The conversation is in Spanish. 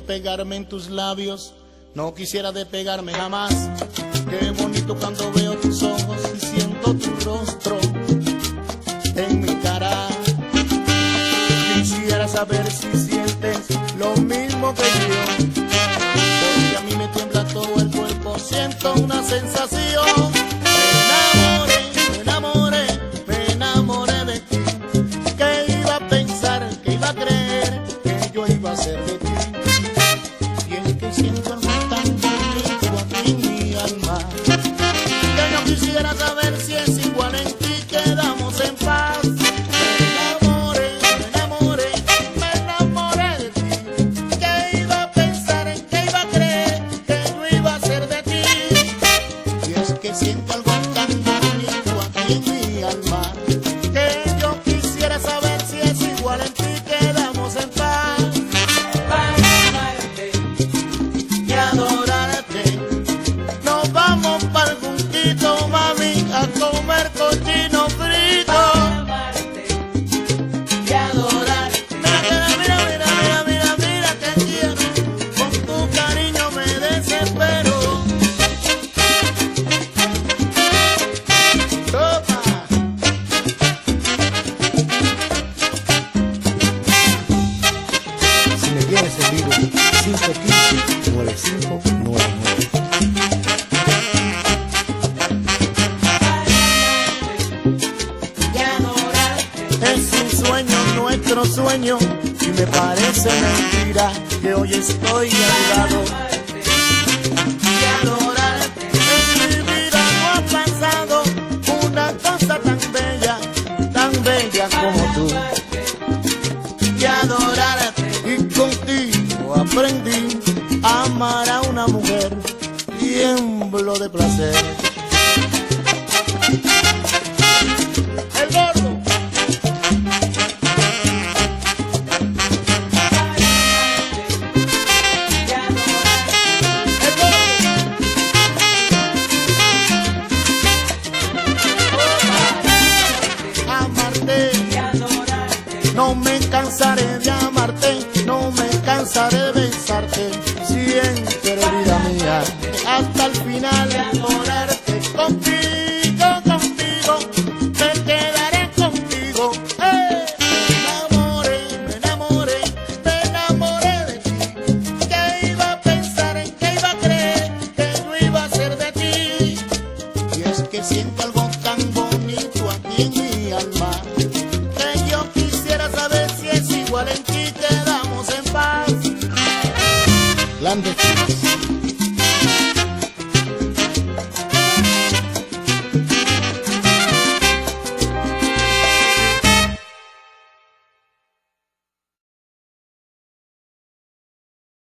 pegarme en tus labios, no quisiera despegarme jamás. Qué bonito cuando veo tus ojos y siento tu rostro en mi cara. Quisiera saber si sientes lo mismo que yo, porque a mí me tiembla todo el cuerpo, siento una sensación. Sueño y me parece mentira que hoy estoy al lado. Y adorarte en mi vida no ha pasado una cosa tan bella, tan bella como tú. Y adorarte y contigo aprendí a amar a una mujer, tiemblo de placer. No me cansaré de amarte, no me cansaré de besarte, siempre vida mía, hasta el final de adorarte contigo, contigo, me quedaré contigo. ¡Eh! Me enamoré, me enamoré, me enamoré de ti. ¿Qué iba a pensar en qué iba a creer que no iba a ser de ti? Y es que siento Grandes